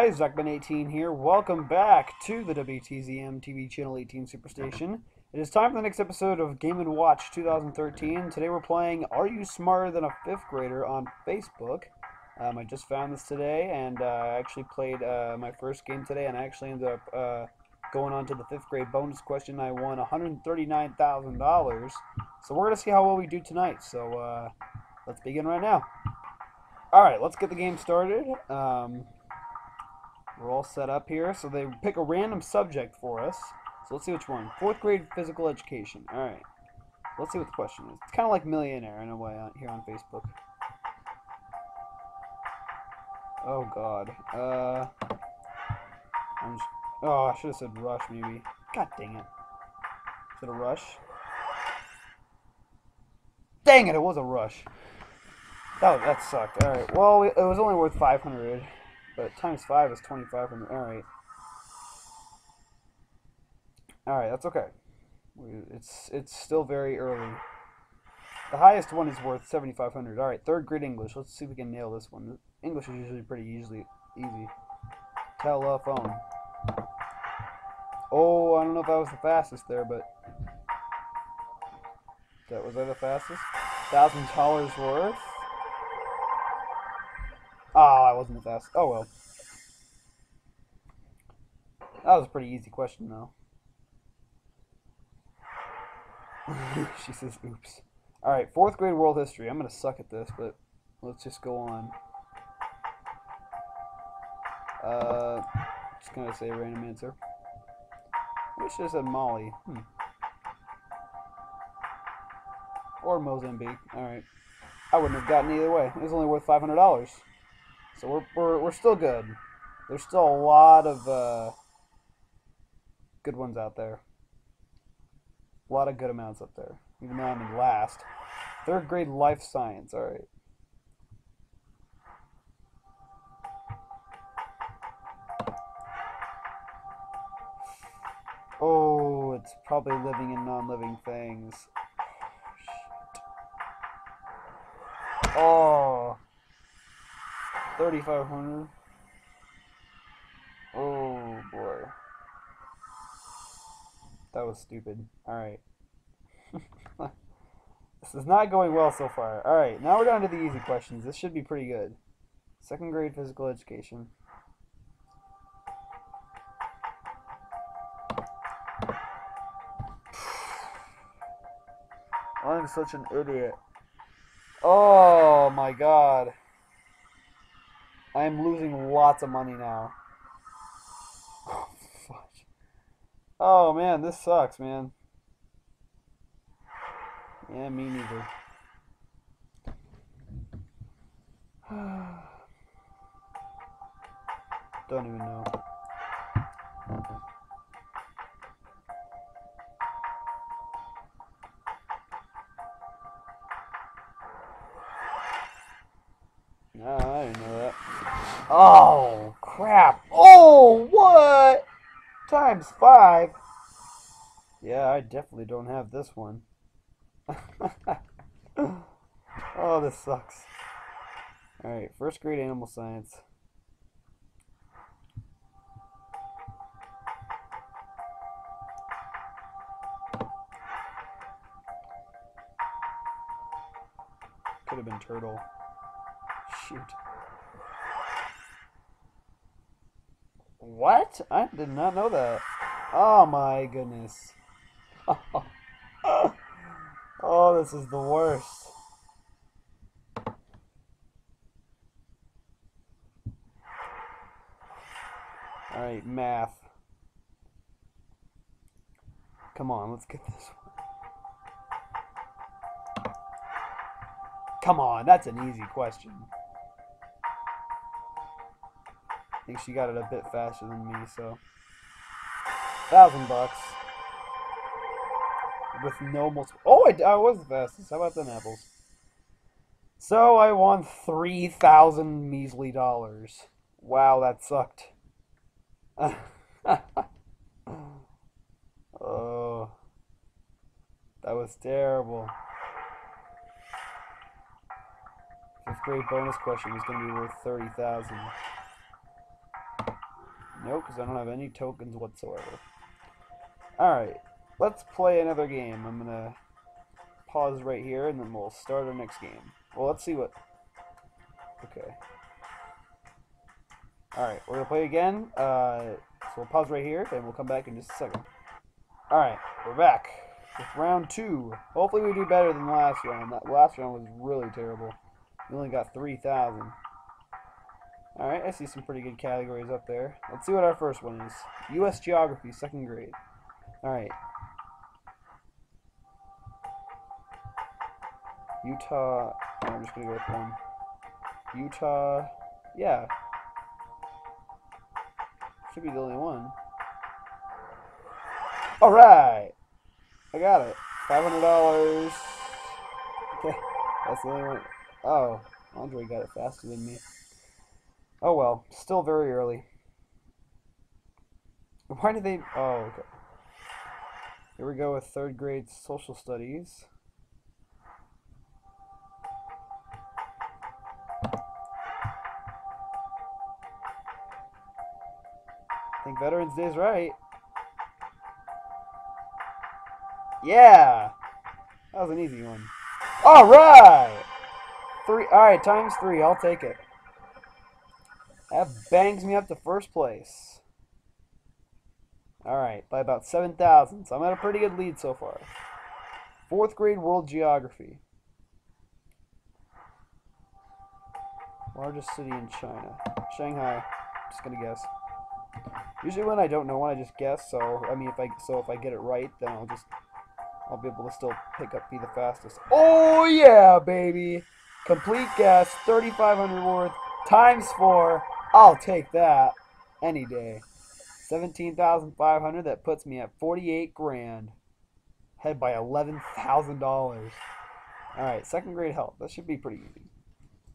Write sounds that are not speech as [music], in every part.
guys? Zachman18 here. Welcome back to the WTZM TV Channel 18 Superstation. It is time for the next episode of Game & Watch 2013. Today we're playing Are You Smarter Than a Fifth Grader on Facebook. Um, I just found this today, and uh, I actually played uh, my first game today, and I actually ended up uh, going on to the fifth grade bonus question. I won $139,000. So we're going to see how well we do tonight. So uh, let's begin right now. Alright, let's get the game started. Um, we're all set up here. So they pick a random subject for us. So let's see which one. Fourth grade physical education. Alright. Let's see what the question is. It's kind of like Millionaire in a way on, here on Facebook. Oh god. Uh, I'm just, oh, I should have said rush maybe. God dang it. Is it a rush? Dang it, it was a rush. That, that sucked. Alright, well, it was only worth 500, but times 5 is 2,500. Alright. Alright, that's okay. It's, it's still very early. The highest one is worth 7,500. Alright, third grade English. Let's see if we can nail this one. English is usually pretty easily easy. Telephone. Oh, I don't know if that was the fastest there, but... That was I the fastest? Thousand dollars worth? I wasn't the fastest. Oh well. That was a pretty easy question, though. [laughs] she says, oops. Alright, fourth grade world history. I'm going to suck at this, but let's just go on. Uh, just going to say random answer. I wish I said Mali. Hmm. Or Mozambique. Alright. I wouldn't have gotten either way. It was only worth $500. So we're, we're, we're still good. There's still a lot of uh, good ones out there. A lot of good amounts up there. Even though I'm in last. Third grade life science. Alright. Oh, it's probably living and non-living things. Oh. 3,500. Oh, boy. That was stupid. Alright. [laughs] this is not going well so far. Alright, now we're down to the easy questions. This should be pretty good. Second grade physical education. [sighs] I'm such an idiot. Oh my god. I'm losing lots of money now. [sighs] Oh, fudge. Oh man, this sucks, man. Yeah, me neither. [sighs] Don't even know. Oh, crap. Oh, what? Times five. Yeah, I definitely don't have this one. [laughs] oh, this sucks. Alright, first grade animal science. Could have been turtle. Shoot. What? I did not know that. Oh my goodness. [laughs] oh, this is the worst. Alright, math. Come on, let's get this one. Come on, that's an easy question. Think she got it a bit faster than me, so. Thousand bucks. With no multiple. Oh, I, I was the fastest. How about them apples? So I won 3,000 measly dollars. Wow, that sucked. [laughs] oh. That was terrible. Fifth grade bonus question is going to be worth 30000 Nope, because I don't have any tokens whatsoever. Alright, let's play another game. I'm going to pause right here, and then we'll start our next game. Well, let's see what... Okay. Alright, we're going to play again. Uh, so we'll pause right here, and we'll come back in just a second. Alright, we're back with round two. Hopefully we do better than last round. That last round was really terrible. We only got 3,000. Alright, I see some pretty good categories up there. Let's see what our first one is. U.S. Geography, second grade. Alright. Utah, I'm just going to go with one. Utah, yeah. Should be the only one. Alright! I got it. $500. Okay, [laughs] that's the only one. Oh, Andre got it faster than me. Oh well, still very early. Why did they... Oh, okay. Here we go with third grade social studies. I think Veterans Day is right. Yeah! That was an easy one. Alright! Three. Alright, times three. I'll take it. That bangs me up to first place. Alright, by about 7,000. So I'm at a pretty good lead so far. Fourth grade world geography. Largest city in China. Shanghai. Just gonna guess. Usually when I don't know one, I just guess. So I mean, if I so if I get it right, then I'll just I'll be able to still pick up be the fastest. Oh yeah, baby! Complete guess, 3,500 worth times four. I'll take that any day. 17,500. That puts me at 48 grand. Head by $11,000. All right, second grade health. That should be pretty easy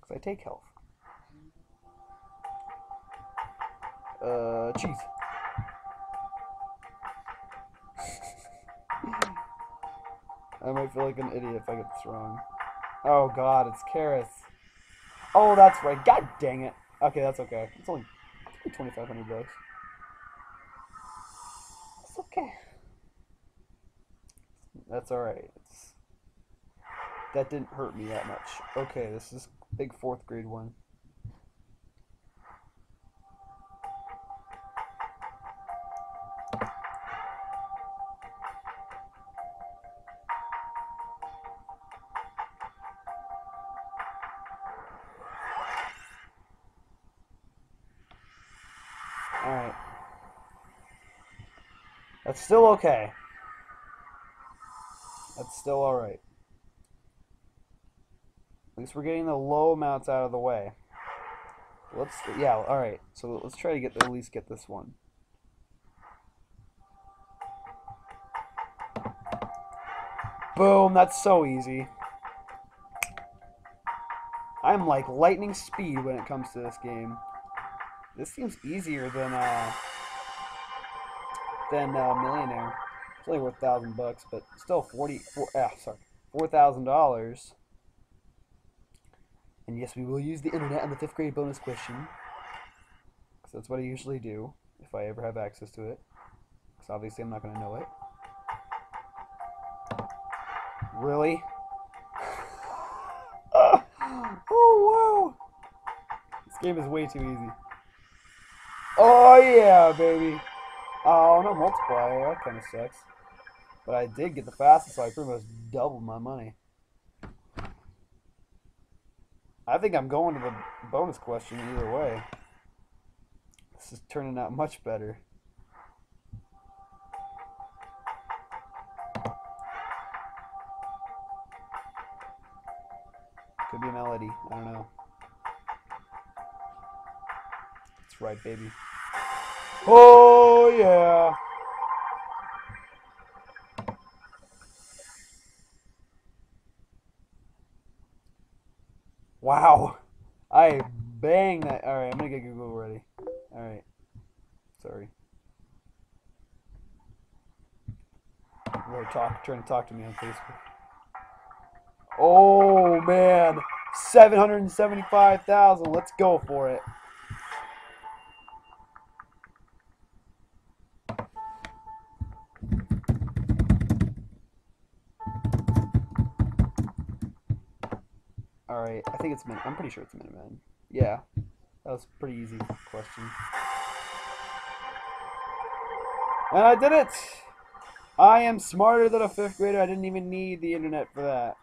because I take health. Uh, cheese. [laughs] I might feel like an idiot if I get this wrong. Oh god, it's carrots. Oh, that's right. God dang it. Okay, that's okay. It's only, 2500 bucks. It's okay. That's alright. That didn't hurt me that much. Okay, this is big fourth grade one. That's still okay. That's still alright. At least we're getting the low amounts out of the way. Let's, yeah, alright. So let's try to get at least get this one. Boom, that's so easy. I'm like lightning speed when it comes to this game. This seems easier than uh than uh, Millionaire. It's only worth thousand bucks, but still forty four. Ah, sorry, four thousand dollars. And yes, we will use the internet on the fifth grade bonus question, because that's what I usually do if I ever have access to it. Because obviously I'm not going to know it. Really? [laughs] oh wow! This game is way too easy. Oh yeah, baby. Oh, no multiplier. That kind of sucks. But I did get the fastest, so I pretty much doubled my money. I think I'm going to the bonus question either way. This is turning out much better. Could be a melody. I don't know. That's right, baby. Oh, yeah. Wow. I bang that. Alright, I'm going to get Google ready. Alright. Sorry. Really talk, trying to talk to me on Facebook. Oh, man. 775,000. Let's go for it. Alright, I think it's Min. I'm pretty sure it's Minutemen. Yeah. That was a pretty easy question. And I did it! I am smarter than a fifth grader. I didn't even need the internet for that.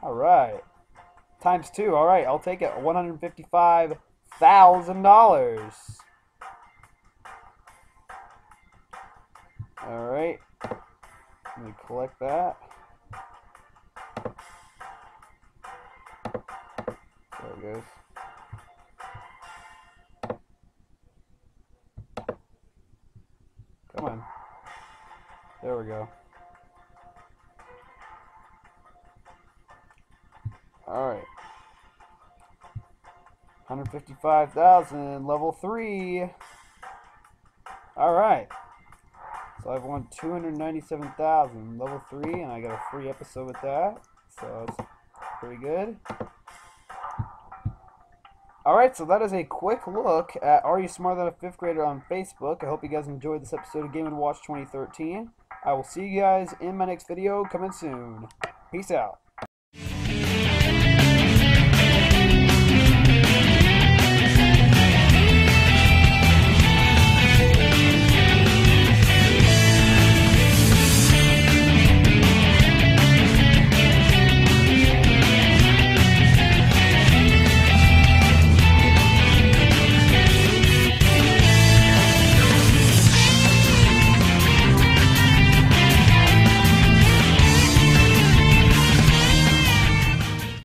Alright. Times two. Alright, I'll take it. $155,000. Alright. Let me collect that. There it goes. Come on. There we go. Alright. 155,000, level 3. Alright. So I've won 297,000, level 3, and I got a free episode with that. So it's pretty good. Alright, so that is a quick look at Are You Smarter Than a Fifth Grader on Facebook. I hope you guys enjoyed this episode of Game & Watch 2013. I will see you guys in my next video coming soon. Peace out.